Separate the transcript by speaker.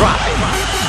Speaker 1: Drive.